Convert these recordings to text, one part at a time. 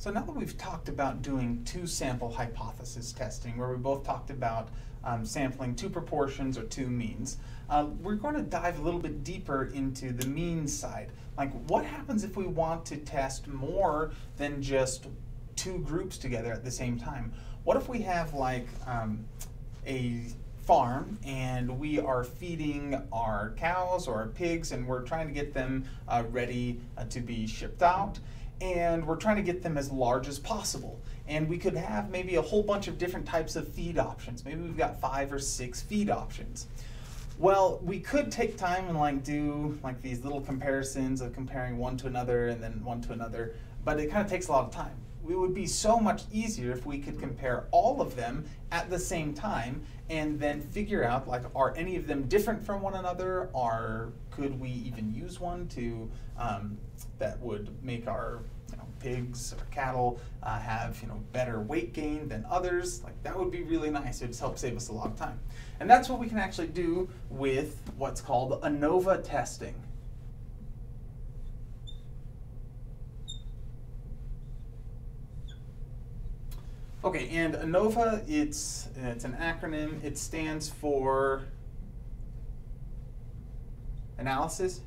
So now that we've talked about doing two sample hypothesis testing, where we both talked about um, sampling two proportions or two means, uh, we're going to dive a little bit deeper into the mean side. Like what happens if we want to test more than just two groups together at the same time? What if we have like um, a farm and we are feeding our cows or our pigs and we're trying to get them uh, ready uh, to be shipped out and we're trying to get them as large as possible. And we could have maybe a whole bunch of different types of feed options. Maybe we've got five or six feed options. Well, we could take time and like do like these little comparisons of comparing one to another and then one to another, but it kind of takes a lot of time. It would be so much easier if we could compare all of them at the same time and then figure out like are any of them different from one another or could we even use one to um, that would make our you know, pigs or cattle uh, have you know better weight gain than others. Like that would be really nice. It would help save us a lot of time. And that's what we can actually do with what's called ANOVA testing. Okay, and ANOVA, it's, uh, it's an acronym. It stands for analysis,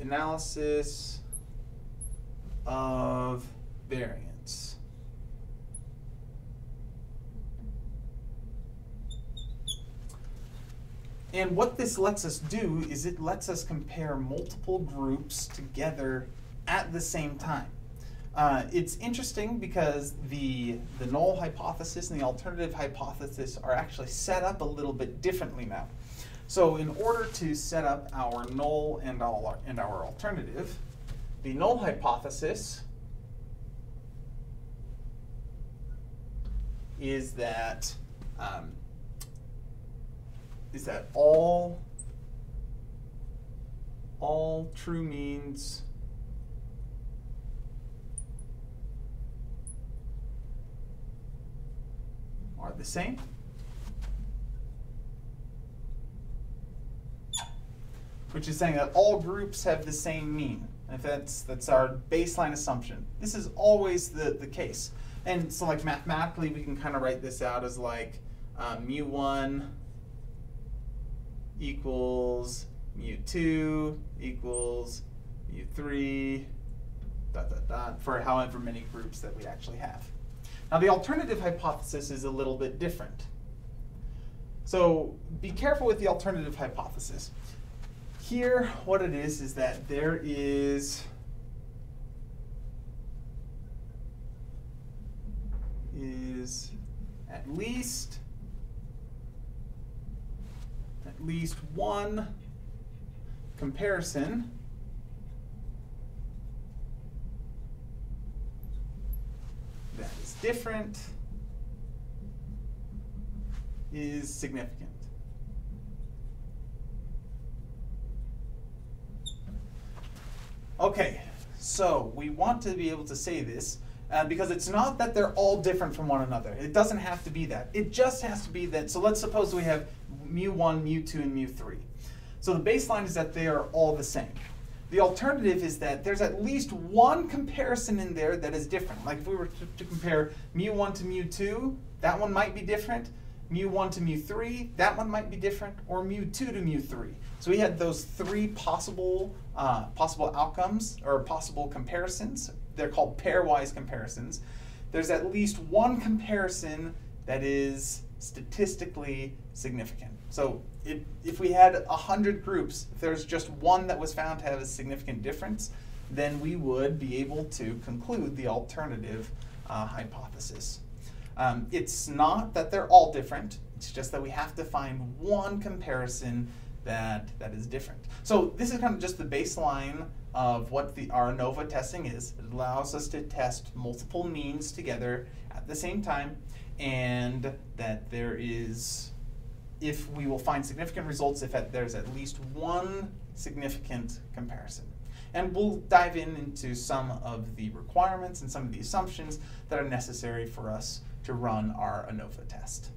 analysis of variance. And what this lets us do is it lets us compare multiple groups together at the same time. Uh, it's interesting because the, the null hypothesis and the alternative hypothesis are actually set up a little bit differently now. So in order to set up our null and our, and our alternative, the null hypothesis is that um, is that all all true means the same. Which is saying that all groups have the same mean. If that's that's our baseline assumption. This is always the, the case. And so like mathematically we can kind of write this out as like um, mu1 equals mu2 equals mu3 dot dot dot for however many groups that we actually have. Now the alternative hypothesis is a little bit different. So be careful with the alternative hypothesis. Here, what it is, is that there is is at least at least one comparison different is significant. Okay, so we want to be able to say this uh, because it's not that they're all different from one another. It doesn't have to be that. It just has to be that. So let's suppose we have mu1, mu2, and mu3. So the baseline is that they are all the same. The alternative is that there's at least one comparison in there that is different. Like if we were to, to compare mu1 to mu2, that one might be different. Mu1 to mu3, that one might be different, or mu2 to mu3. So we had those three possible uh, possible outcomes or possible comparisons. They're called pairwise comparisons. There's at least one comparison that is statistically significant. So if, if we had 100 groups, if there's just one that was found to have a significant difference, then we would be able to conclude the alternative uh, hypothesis. Um, it's not that they're all different, it's just that we have to find one comparison that, that is different. So this is kind of just the baseline of what the ANOVA testing is. It allows us to test multiple means together at the same time and that there is if we will find significant results if at, there's at least one significant comparison. And we'll dive in into some of the requirements and some of the assumptions that are necessary for us to run our ANOVA test.